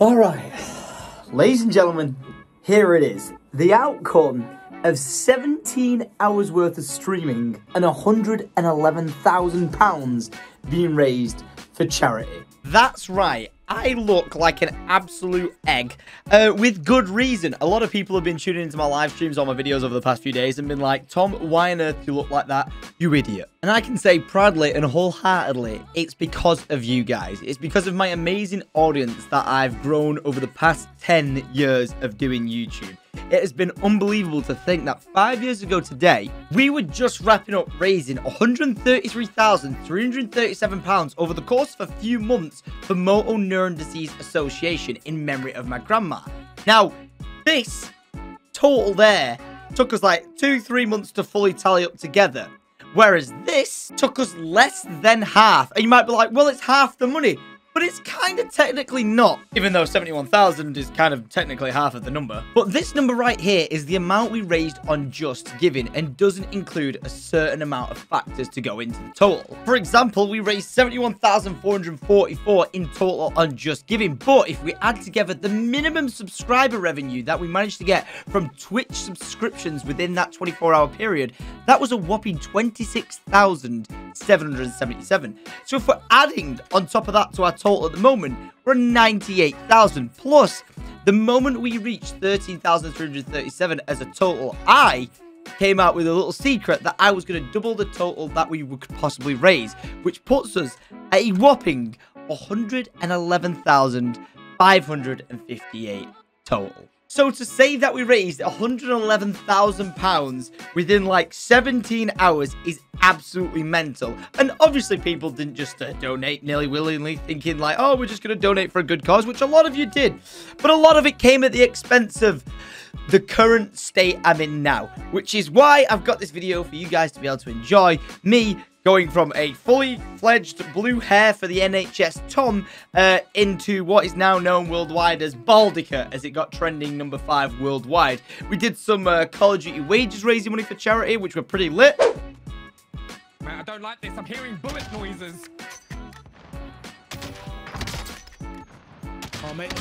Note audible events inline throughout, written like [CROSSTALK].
All right, ladies and gentlemen, here it is. The outcome of 17 hours worth of streaming and £111,000 being raised for charity. That's right. I look like an absolute egg, uh, with good reason. A lot of people have been tuning into my live streams on my videos over the past few days and been like, Tom, why on earth do you look like that? You idiot. And I can say proudly and wholeheartedly, it's because of you guys. It's because of my amazing audience that I've grown over the past 10 years of doing YouTube. It has been unbelievable to think that five years ago today, we were just wrapping up raising £133,337 over the course of a few months for Motor Neurone Disease Association in memory of my grandma. Now, this total there took us like two, three months to fully tally up together. Whereas this took us less than half. And you might be like, well, it's half the money but it's kind of technically not, even though 71,000 is kind of technically half of the number. But this number right here is the amount we raised on Just Giving and doesn't include a certain amount of factors to go into the total. For example, we raised 71,444 in total on Just Giving, but if we add together the minimum subscriber revenue that we managed to get from Twitch subscriptions within that 24-hour period, that was a whopping 26,777. So if we're adding on top of that to our total at the moment, we're 98,000. Plus, the moment we reach 13,337 as a total, I came out with a little secret that I was going to double the total that we could possibly raise, which puts us at a whopping 111,558 total. So to say that we raised £111,000 within like 17 hours is absolutely mental. And obviously people didn't just uh, donate nilly-willingly thinking like, oh, we're just going to donate for a good cause, which a lot of you did. But a lot of it came at the expense of the current state I'm in now, which is why I've got this video for you guys to be able to enjoy me going from a fully fledged blue hair for the NHS Tom uh, into what is now known worldwide as Baldica, as it got trending number five worldwide. We did some uh, Call of Duty wages raising money for charity, which were pretty lit. Man, I don't like this. I'm hearing bullet noises. Oh, mate.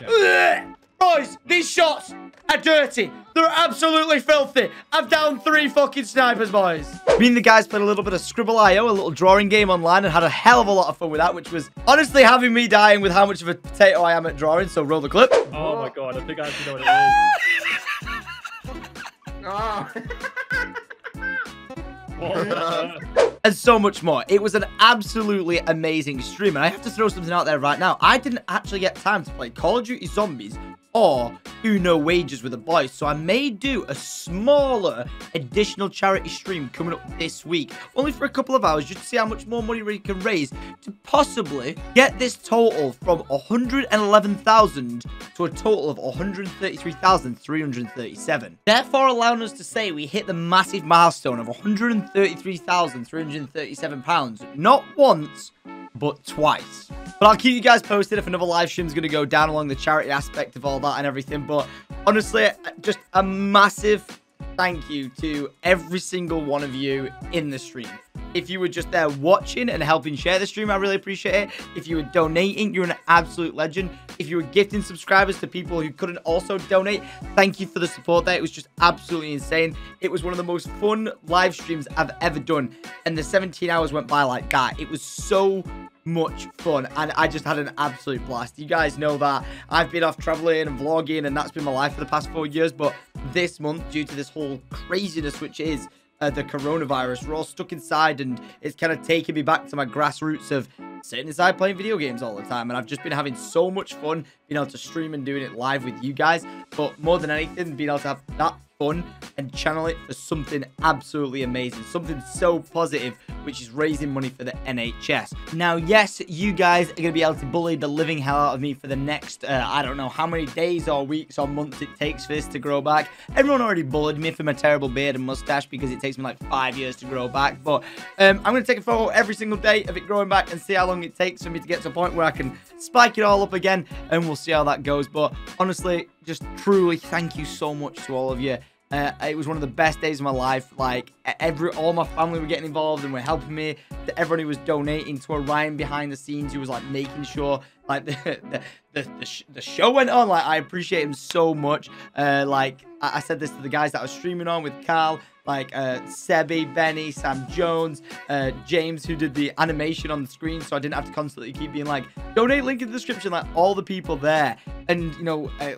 Okay. [LAUGHS] Boys, these shots are dirty. They're absolutely filthy. I've downed three fucking snipers, boys. Me and the guys played a little bit of Skribbl.io, a little drawing game online, and had a hell of a lot of fun with that, which was honestly having me dying with how much of a potato I am at drawing, so roll the clip. Oh my god, I think I actually know what it is. Oh. [LAUGHS] and so much more. It was an absolutely amazing stream, and I have to throw something out there right now. I didn't actually get time to play Call of Duty Zombies or Uno Wages with the boys. So I may do a smaller additional charity stream coming up this week. Only for a couple of hours just to see how much more money we can raise to possibly get this total from 111,000 to a total of 133,337. Therefore allowing us to say we hit the massive milestone of 133,337 pounds. Not once, but twice. But I'll keep you guys posted if another live stream is going to go down along the charity aspect of all that and everything. But honestly, just a massive thank you to every single one of you in the stream. If you were just there watching and helping share the stream, I really appreciate it. If you were donating, you're an absolute legend. If you were gifting subscribers to people who couldn't also donate, thank you for the support there. It was just absolutely insane. It was one of the most fun live streams I've ever done. And the 17 hours went by like that. It was so much fun and I just had an absolute blast. You guys know that I've been off traveling and vlogging and that's been my life for the past four years but this month due to this whole craziness which is uh, the coronavirus. We're all stuck inside, and it's kind of taking me back to my grassroots of sitting inside playing video games all the time. And I've just been having so much fun being able to stream and doing it live with you guys. But more than anything, being able to have that fun and channel it for something absolutely amazing, something so positive, which is raising money for the NHS. Now, yes, you guys are going to be able to bully the living hell out of me for the next, uh, I don't know how many days or weeks or months it takes for this to grow back. Everyone already bullied me for my terrible beard and mustache because it takes me like five years to grow back. But um, I'm going to take a photo every single day of it growing back and see how long it takes for me to get to a point where I can spike it all up again and we'll see how that goes. But honestly, just truly thank you so much to all of you Uh, it was one of the best days of my life. Like every, all my family were getting involved and were helping me. To everyone who was donating to Orion behind the scenes, who was like making sure like [LAUGHS] the the, the, the, sh- the show went on. Like I appreciate him so much. Uh, like I-, I said this to the guys that I was streaming on with Carl, like uh, Sebi, Benny, Sam Jones, uh, James, who did the animation on the screen, so I didn't have to constantly keep being like, donate link in the description. Like all the people there, and you know. Uh,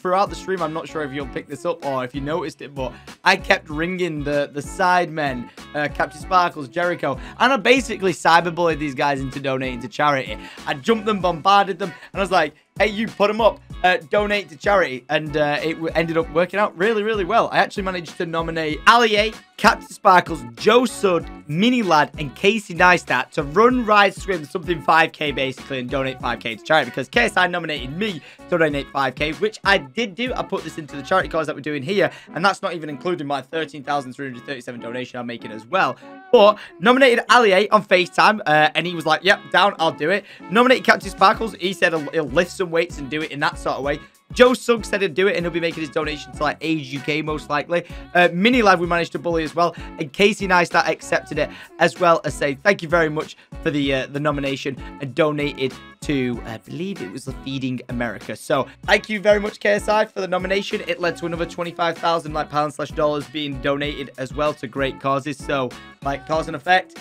throughout the stream, I'm not sure if you'll pick this up or if you noticed it, but I kept ringing the the side men, uh, CaptainSparklez, Jericho, and I basically cyberbullied these guys into donating to charity. I jumped them, bombarded them, and I was like, hey, you put them up, uh, donate to charity. And uh, it ended up working out really, really well. I actually managed to nominate Ali A, CaptainSparklez, Joe Sugg, Mini Lad, and Casey Neistat to run, ride, swim something 5k basically and donate 5k to charity because KSI nominated me to donate 5k, which I did do. I put this into the charity cause that we're doing here, and that's not even including my 13,337 donation I'm making as well. But nominated Ali A on FaceTime, uh, and he was like, yep, down, I'll do it. Nominated CaptainSparklez, he said he'll, he'll lift some weights and do it in that sort of way. Joe Sugg said he'd do it and he'll be making his donation to like Age UK most likely. Uh, Miniladd we managed to bully as well. And Casey Neistat accepted it as well as say thank you very much for the uh, the nomination and donated to I believe it was the Feeding America. So thank you very much KSI for the nomination. It led to another 25,000 like pounds slash dollars being donated as well to great causes. So like cause and effect,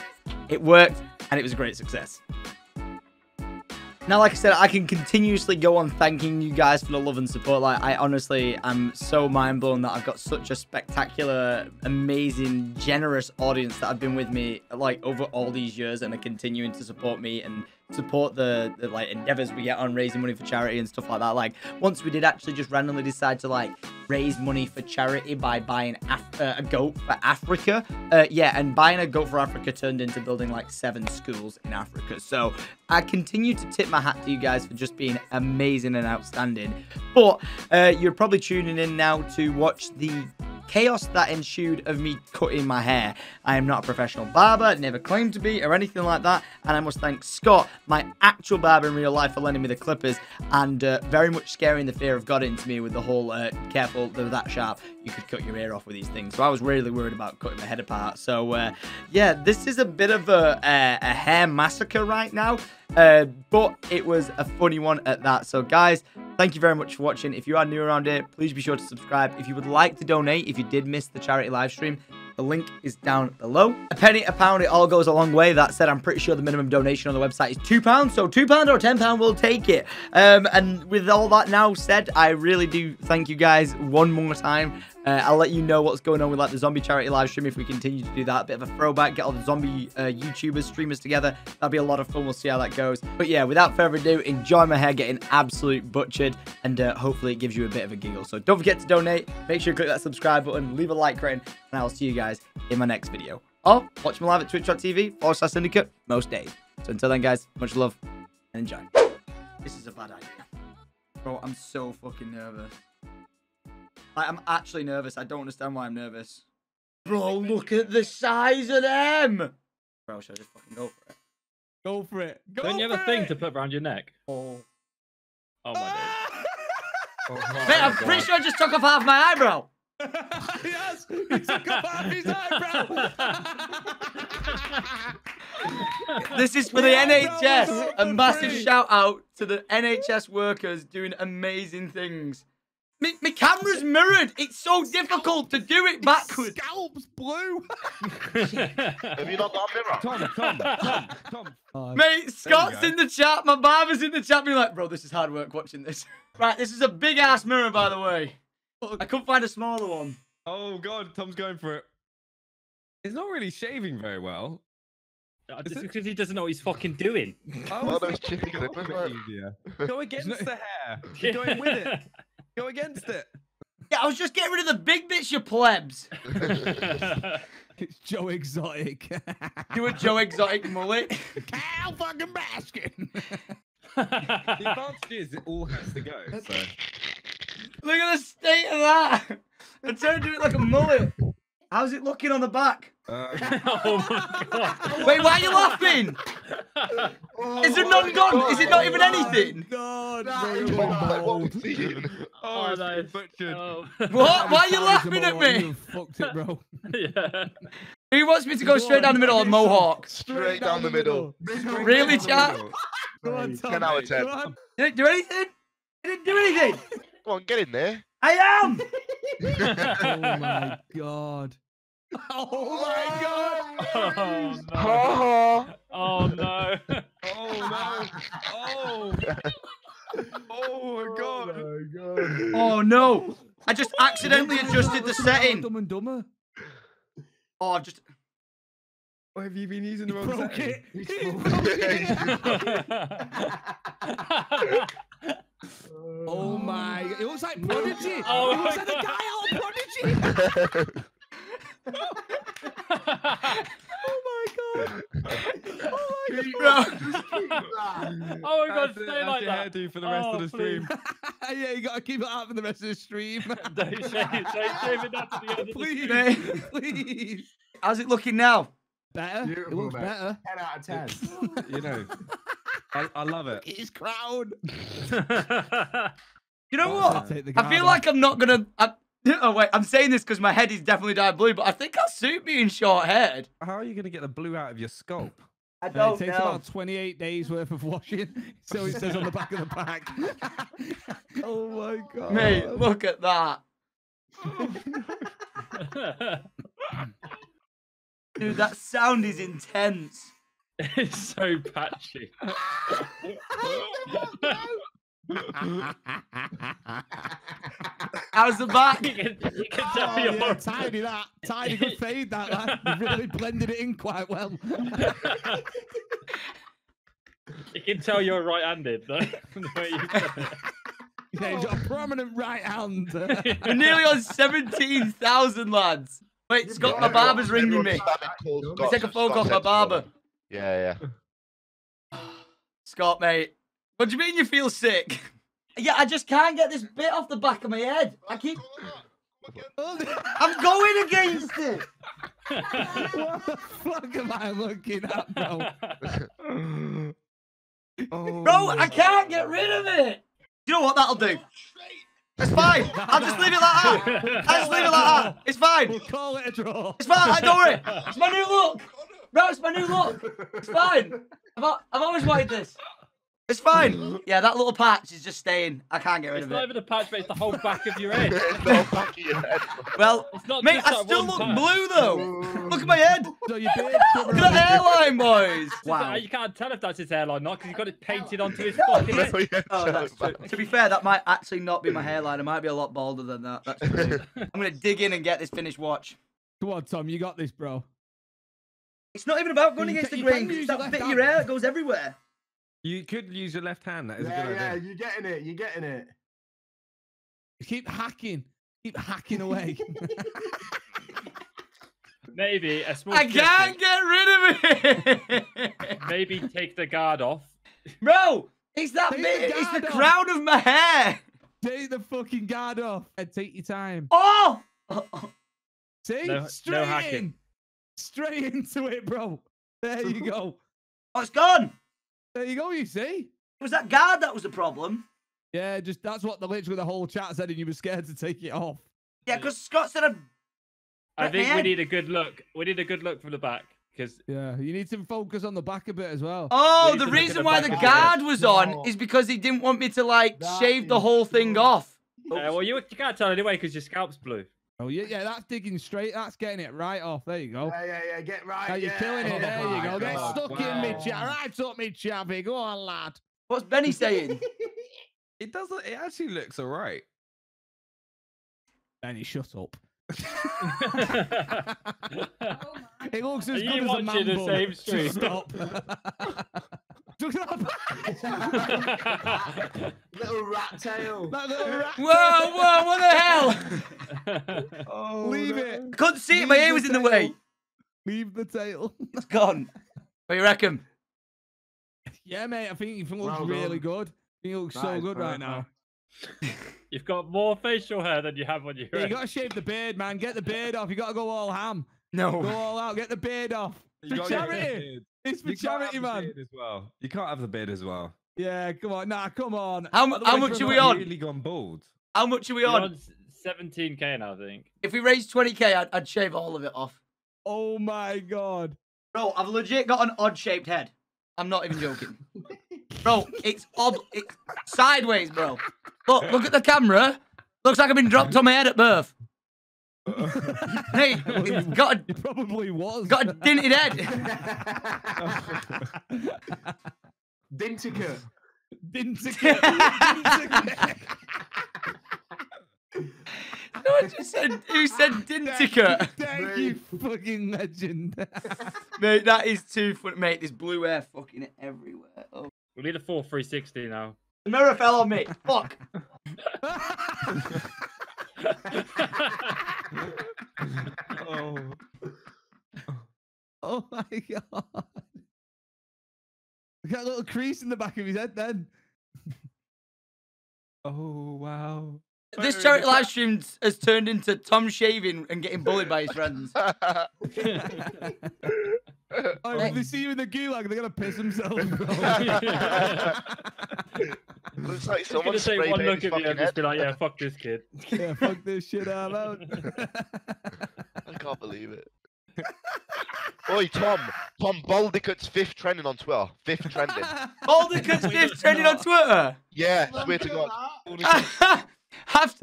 it worked and it was a great success. Now, like I said, I can continuously go on thanking you guys for the love and support. Like, I honestly am so mind blown that I've got such a spectacular, amazing, generous audience that have been with me like over all these years and are continuing to support me and support the, the like endeavors we get on raising money for charity and stuff like that. Like, once we did actually just randomly decide to like raise money for charity by buying uh, a goat for Africa. Uh, yeah, and buying a goat for Africa turned into building like seven schools in Africa. So I continue to tip my hat to you guys for just being amazing and outstanding. But uh, you're probably tuning in now to watch the chaos that ensued of me cutting my hair. I am not a professional barber, never claimed to be, or anything like that. And I must thank Scott, my actual barber in real life, for lending me the clippers and uh, very much scaring the fear of God into me with the whole uh, careful, they're that sharp, you could cut your ear off with these things. So I was really worried about cutting my head apart. So uh, yeah, this is a bit of a, a, a hair massacre right now. Uh, but it was a funny one at that. So, guys, thank you very much for watching. If you are new around here, please be sure to subscribe. If you would like to donate, if you did miss the charity live stream, the link is down below. A penny, a pound, it all goes a long way. That said, I'm pretty sure the minimum donation on the website is £2. So £2 or £10, we'll take it. Um, and with all that now said, I really do thank you guys one more time. Uh, I'll let you know what's going on with like the zombie charity live stream if we continue to do that. A bit of a throwback, get all the zombie uh, YouTubers, streamers together. That'll be a lot of fun. We'll see how that goes. But yeah, without further ado, enjoy my hair getting absolute butchered, and uh, hopefully it gives you a bit of a giggle. So don't forget to donate. Make sure you click that subscribe button, leave a like rating, and I'll see you guys in my next video. Or watch me live at twitch.tv forward slash syndicate most days. So until then, guys, much love and enjoy. This is a bad idea. Bro, I'm so fucking nervous. Like, I'm actually nervous. I don't understand why I'm nervous. Bro, look at the size of them. Bro, should I just fucking go for it? Go for it. Go Don't you have a thing it. to put around your neck? Oh. Oh my god! [LAUGHS] Oh my Mate, I'm God. pretty sure I just took off half my eyebrow. [LAUGHS] yes, he took off half his eyebrow. [LAUGHS] This is for the Yeah, NHS. A massive shout out to the NHS workers doing amazing things. My, my camera's mirrored. It's so difficult to do it backwards. Scalp's blue. [LAUGHS] Have you not got a mirror? Tom, Tom, Tom, Tom. Oh, [LAUGHS] Mate, Scott's in the chat. My barber's in the chat being like, bro, this is hard work watching this. [LAUGHS] right, this is a big ass mirror, by the way. I couldn't find a smaller one. oh God, Tom's going for it. It's not really shaving very well. Uh, It's because he doesn't know what he's fucking doing. I Well, was those thinking chicken it was a clippers, bit mate. easier. Go against the hair. You're going with it. Go against it. [LAUGHS] Yeah, I was just getting rid of the big bits, you plebs. It's [LAUGHS] [LAUGHS] Joe Exotic. Do a Joe Exotic mullet. Cow fucking Baskin. the the advantage is it all has to go. So. Look at the state of that. I tried to do it like a mullet. How's it looking on the back? Uh, oh my god. Wait, why are you laughing? Is it not gone? Is it not even anything? God. God, That bro, is you're what bold. [LAUGHS] Oh, Oh, it's butchered. Oh. [LAUGHS] What? Why are you laughing at me? You fucked it, bro. [LAUGHS] yeah. Who wants me to go straight down the middle on Mohawk? Straight down the middle. Really, chat? Go on, Tom. 10 out of 10. Did it do anything? Did it do anything? Come on, get in there. I am! Oh my god. Oh my oh, god. Oh no. Ha Oh no. Oh no! [LAUGHS] Oh, oh! Oh, oh my god! Oh no! I just [LAUGHS] accidentally adjusted the setting. Dumb and dumber. Oh, I've just. What have you been using the wrong Broke setting? it. He broke it. [LAUGHS] Oh my god. It looks like Prodigy. Oh it looks like the guy out of Prodigy. Oh my god. Oh my god. Bro. oh my god, That's oh it, stay that's like your that. hairdo for the rest Oh, of the oh, stream. [LAUGHS] yeah, you gotta keep it out for the rest of the stream. Don't [LAUGHS] shave, don't shave it up to the end of the [LAUGHS] please, please. How's it looking now? Better. Beautiful, it looks mate. better. 10 out of 10. You know, I, I love it. His crown. You know Oh, what? I feel off. like I'm not gonna. I, [LAUGHS] oh wait, I'm saying this because my head is definitely dyed blue, but I think I'll suit me in short haired. How are you going to get the blue out of your scalp? I Uh, don't it takes know. about 28 days worth of washing, [LAUGHS] so it says on the back of the pack. [LAUGHS] oh my god. Mate, look at that. Dude, that sound is intense. it's so patchy. How's the back? [LAUGHS] you can, you can oh, tell Oh, you're yeah, tiny that. Tidy good [LAUGHS] fade that, lad. You really blended it in quite well. you can tell you're right-handed though. [LAUGHS] you've. Yeah, he's got a prominent right hand. We're nearly on 17,000, lads. Wait, Scott, my barber's ringing me. Let me take a phone call from my barber. Yeah, yeah. [SIGHS] Scott, mate. What do you mean you feel sick? Yeah, I just can't get this bit off the back of my head. I keep. [LAUGHS] I'm going against it. what the fuck am I looking at, bro? [LAUGHS] Oh, Bro, I can't get rid of it. You know what? That'll do. It's fine. I'll just leave it like that. I'll just leave it like that. It's fine. We'll call it a draw. It's fine. I don't worry. It's my new look. Bro, it's my new look. It's fine. I've, I've always wanted this. It's fine. Mm-hmm. Yeah, that little patch is just staying. I can't get rid It's of not it. even a patch, mate. It's the whole back of your [LAUGHS] head. It's not back of your head. Well, It's not mate, I still look patch. blue though. Mm. Look at my head. So Look at that hairline, boys. Wow. Wow. You can't tell if that's his hairline, not because he's got it painted onto his [LAUGHS] fucking head. Oh, yeah, shut that's true. To be fair, that might actually not be my hairline. It might be a lot bolder than that. That's true. [LAUGHS] I'm gonna dig in and get this finished watch. Come on, Tom, you got this, bro. It's not even about going You against the grain. It's that bit of your hair that goes everywhere. You could use your left hand. That is a Yeah, good yeah, idea. you're getting it. You're getting it. Keep hacking. Keep hacking away. [LAUGHS] Maybe a small. I can't get rid of it. [LAUGHS] [LAUGHS] Maybe take the guard off. Bro, it's that Take bit. the It's the off. crown of my hair. Take the fucking guard off and take your time. Oh. See? No- no Straight hacking. in. Straight into it, bro. There you go. Oh, it's gone. There you go, you see? It was that guard that was the problem. Yeah, just that's what the literally the whole chat said, and you were scared to take it off. Yeah, because Scott said I'd I think we need a good look. We need a good look from the back because Yeah, you need to focus on the back a bit as well. Oh, need the to look at reason the why back the guard was on No. is because he didn't want me to like That shave the is whole thing off. uh, well, you, you can't tell anyway because your scalp's blue. Oh yeah, yeah, that's digging straight. That's getting it right off. There you go. Yeah, yeah, yeah. Get right. Now you're yeah. killing it. Oh There you my go. Get God. stuck in wow. me, chat. Right up me, chavvy. Go on, lad. What's Benny saying? [LAUGHS] It doesn't. It actually looks alright. Benny, shut up. [LAUGHS] [LAUGHS] Oh Are It looks as you good as a watching man the bun. same stream? Stop. Look at that. Little rat tail. That little rat. whoa, whoa, what the hell? [LAUGHS] Oh, Leave no. it. I couldn't see it. My ear the was in the way. Leave the tail. It's gone. What do you reckon? Yeah, mate. I think you think it looks Well really good. I think it looks so Nice, good right now. [LAUGHS] You've got more facial hair than you have on your Yeah, you gotta shave the beard, man. Get the beard off. You gotta go all ham. No. Go all out. Get the beard off. You For gotta get the charity. It's for You can't have charity, the man. beard as well. You can't have the beard as well. Yeah, come on. Nah, come on. How, mu- how much are we on? Really gone bald. How much are we You're on? on 17k now, I think. If we raise 20k, I'd, I'd shave all of it off. Oh my god. Bro, I've legit got an odd shaped head. I'm not even joking. [LAUGHS] bro, it's ob it's sideways, bro. Look, look at the camera. Looks like I've been dropped on my head at birth. [LAUGHS] hey, it's got a, It probably was. got a dinted head. [LAUGHS] Dintica. Didn't [LAUGHS] Didn't no one just said, who said dintica? Thank you, fucking legend. Mate, that is too funny. Mate, there's blue hair fucking everywhere. Oh. We need a full 360 now. The mirror fell on me. Fuck. Oh. [LAUGHS] oh my god. Look at a little crease in the back of his head then. [LAUGHS] Oh wow. This charity live stream has turned into Tom shaving and getting bullied by his friends. Oh, if they see you in the gulag, they're gonna piss themselves, bro. [LAUGHS] Looks [LAUGHS] like Just gonna say one look at you and just be like, yeah, fuck this kid. [LAUGHS] yeah, fuck this shit out loud. [LAUGHS] I can't believe it. Oi, Tom. Tom Baldicut's fifth trending on Twitter. Fifth trending. Baldicut fifth trending on Twitter. Yeah, swear to God. Half,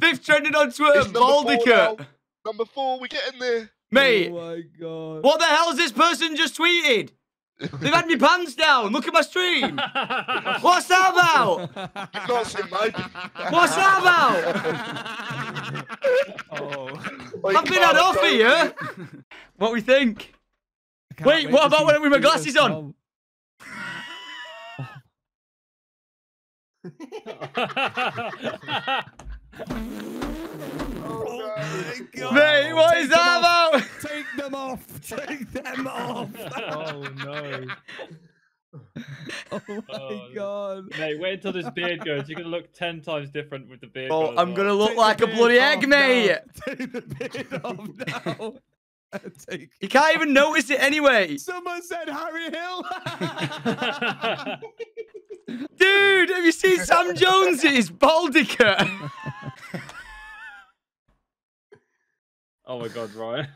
fifth trending on Twitter, It's number four Baldicut. now. Number four, we getting there. Mate, Oh my god. what the hell hell's this person just tweeted? [LAUGHS] They've had me pants down. Look at my stream. [LAUGHS] What's that about? You've not seen my. What's that about? [LAUGHS] Oh. Oi, I've been had off don't here. What we think? Can't Wait, what about see when- with my glasses on? Tom. Oh, my God. Mate, what Take is that about? [LAUGHS] Take them off. [LAUGHS] Take them off. [LAUGHS] Oh no. Oh my Oh, god. Mate, wait until this beard goes. You're gonna look 10 times different with the beard. Oh, gone I'm well. gonna look Take like a bloody off egg, now. mate. Take the beard off now. Take. You can't even notice it anyway. Someone said Harry Hill. Dude, have you seen Sam Jones? Jones's Baldicut? Oh my god, Ryan.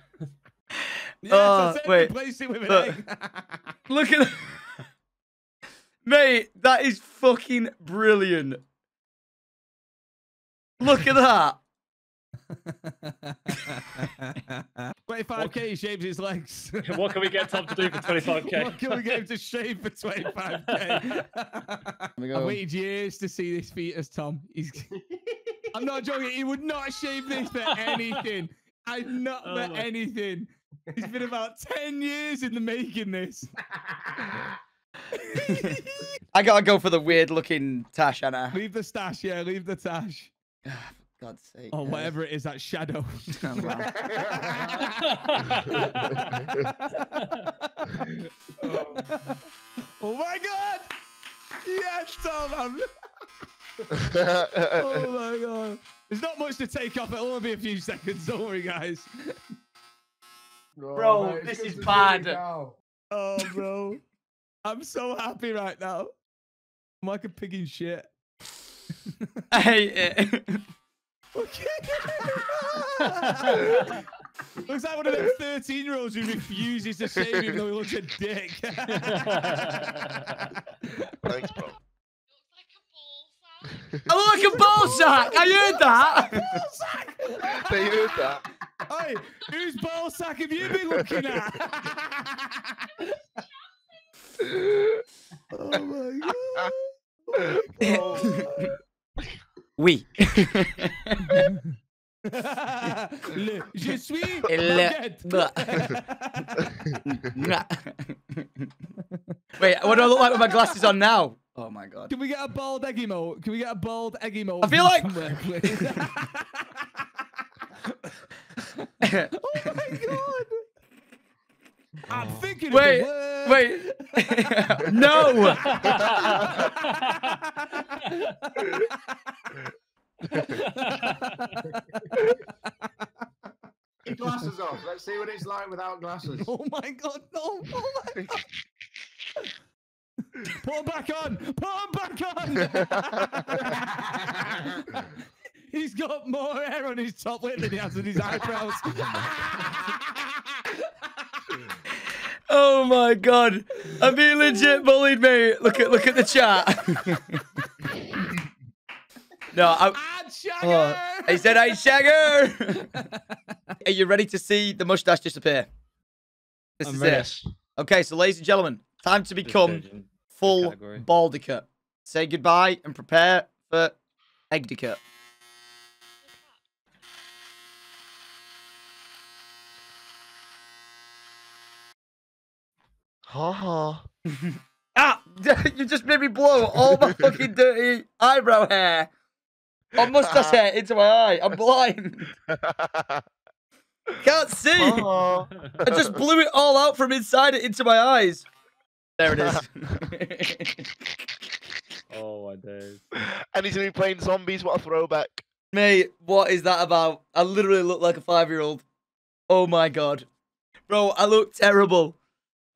yes, Oh, I said wait. replace it with an Look. egg. Look at [LAUGHS] Mate, that is fucking brilliant. Look at that. [LAUGHS] 25k he shaves his legs. [LAUGHS] what can we get Tom to do for 25k? What can we get him to shave for 25k? I waited years to see this fetus, Tom. He's... I'm not joking. He would not shave this for anything. I not Oh my- anything. He's been about [LAUGHS] 10 years in the making this. [LAUGHS] I gotta go for the weird looking Tash, Anna. leave the stash, yeah, leave the tash. [SIGHS] God's sake. Or uh, whatever it is, that shadow. [LAUGHS] oh, wow. oh my god! Yes, Tom! Oh my god. There's not much to take off. It'll only be a few seconds. Don't worry, guys. Oh, bro, mate, this is to see you bad. Oh, bro. I'm so happy right now. I'm like a pig in shit. I hate it. [LAUGHS] looks like one of them 13 year olds who refuses to shave even though he looks a dick. [LAUGHS] Thanks, bro. I look like a ball sack. I heard that. They heard that. hey, whose ball sack have you been looking at? [LAUGHS] oh my god. [LAUGHS] Oui. [LAUGHS] Le, je suis Le- baguette. Wait, what do I look like with my glasses on now? Oh my god. Can we get a bald egg emote? Can we get a bald egg emote? I feel like- [LAUGHS] [LAUGHS] oh my god! I'm thinking Wait, the wait. [LAUGHS] no. Take glasses off. Let's see what it's like without glasses. Oh my god, no! Oh my god. Put him back on. Put him back on. [LAUGHS] He's got more hair on his top lip than he has on his eyebrows. [LAUGHS] Oh my god. I'm being legit bullied, mate. Look at look at the chat. [LAUGHS] no, I, and Shagger. oh, he said, "Hey, Shagger." Are you ready to see the mustache disappear? This I'm is ready. it. Okay, so ladies and gentlemen, time to become judging full category. baldicut. Say goodbye and prepare for egdicut. Ha ha. [LAUGHS] Ah! [LAUGHS] you just made me blow all my fucking [LAUGHS] dirty eyebrow hair or mustache hair into my eye. I'm blind. Can't see. Ha I just blew it all out from inside it into my eyes. There it is. [LAUGHS] [LAUGHS] Oh my days. and he's gonna be playing zombies. What a throwback. Mate, what is that about? I literally look like a five year old. Oh my god. Bro, I look terrible.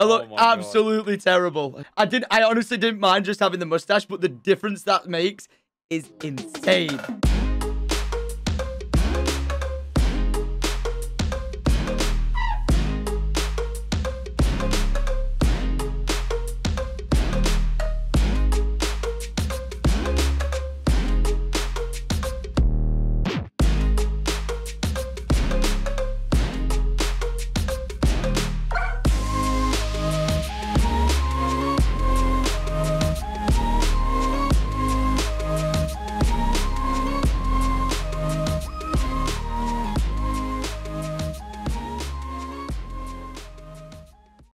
I look Oh my God. absolutely terrible. I did I honestly didn't mind just having the mustache, but the difference that makes is insane.